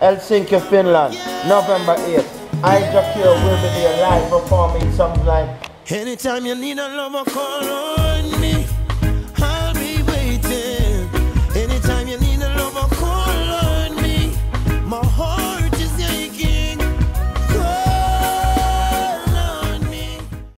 Helsinki, Finland, November 8th. I Jah Cure will be there live performing something like Anytime you need a lover, call on.